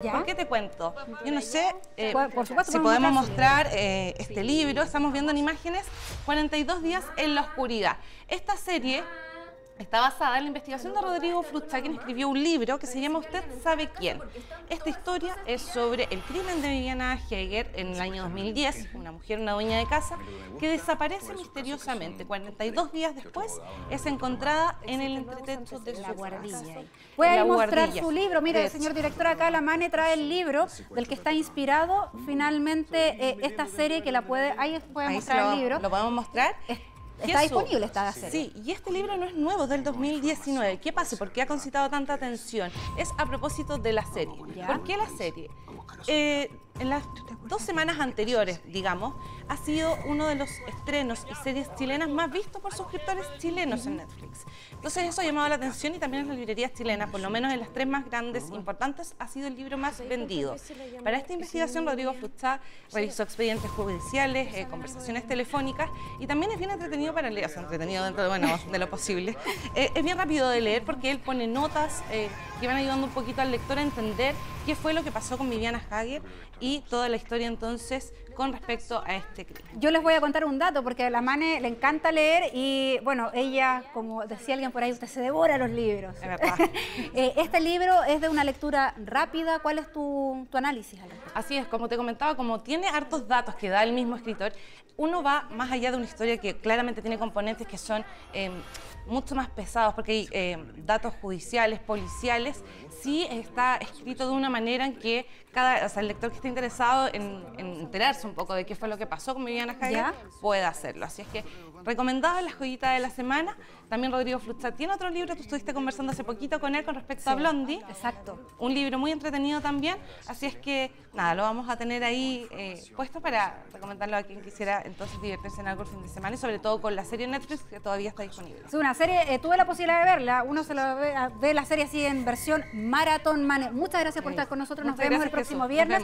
¿Por qué te cuento? Yo no sé eh, Por supuesto, si podemos mostrar eh, este libro. Estamos viendo en imágenes 42 días en la oscuridad. Esta serie está basada en la investigación de Rodrigo Frucha, quien escribió un libro que se llama Usted sabe quién. Esta historia es sobre el crimen de Viviana Heger en el año 2010, una mujer, una dueña de casa, que desaparece misteriosamente. 42 días después es encontrada en el entretecho de su La guardilla. La ahí mostrar su libro. Mire, señor director, acá la Mane trae el libro del que está inspirado finalmente eh, esta serie que la puede... Ahí puede mostrar lo, el libro. lo podemos mostrar. Es- ¿Qué está es su- disponible esta serie. Sí, y este libro no es nuevo, es del 2019. ¿Qué pasa? ¿Por qué ha concitado tanta atención? Es a propósito de la serie. Ya. ¿Por qué la serie? Eh, en las dos semanas anteriores, digamos, ha sido uno de los estrenos y series chilenas más vistos por suscriptores chilenos en Netflix. Entonces eso ha llamado la atención y también en las librerías chilenas, por lo menos en las tres más grandes, importantes, ha sido el libro más vendido. Para esta investigación, Rodrigo Fruchá revisó expedientes judiciales, eh, conversaciones telefónicas y también es bien entretenido para leer, o sea, entretenido dentro de, bueno, de lo posible. Eh, es bien rápido de leer porque él pone notas eh, que van ayudando un poquito al lector a entender qué fue lo que pasó con Viviana Hager y toda la historia entonces con respecto a este crimen. Yo les voy a contar un dato porque a la Mane le encanta leer y, bueno, ella, como decía alguien por ahí, usted se devora los libros. Es verdad. Eh, este libro es de una lectura rápida. ¿Cuál es tu, tu análisis, Ale? Así es, como te comentaba, como tiene hartos datos que da el mismo escritor, uno va más allá de una historia que claramente tiene componentes que son eh, mucho más pesados, porque hay eh, datos judiciales, policiales, sí está escrito de una manera en que cada, o sea, el lector que esté interesado en, en enterarse un poco de qué fue lo que pasó con Viviana Hager Ya. puede hacerlo. Así es que recomendado la joyita de la semana. También Rodrigo Frucha tiene otro libro, tú estuviste conversando hace poquito con él con respecto a Blondie. Exacto. Un libro muy entretenido también, así es que nada, lo vamos a tener ahí eh, puesto para recomendarlo a quien quisiera entonces divertirse en algo el fin de semana y sobre todo con la serie Netflix que todavía está disponible. Es una serie, eh, tuve la posibilidad de verla, uno se lo ve, ve la serie así en versión Maratón Mane. Muchas gracias por Sí. estar con nosotros, nos Muchas vemos el gracias, próximo viernes.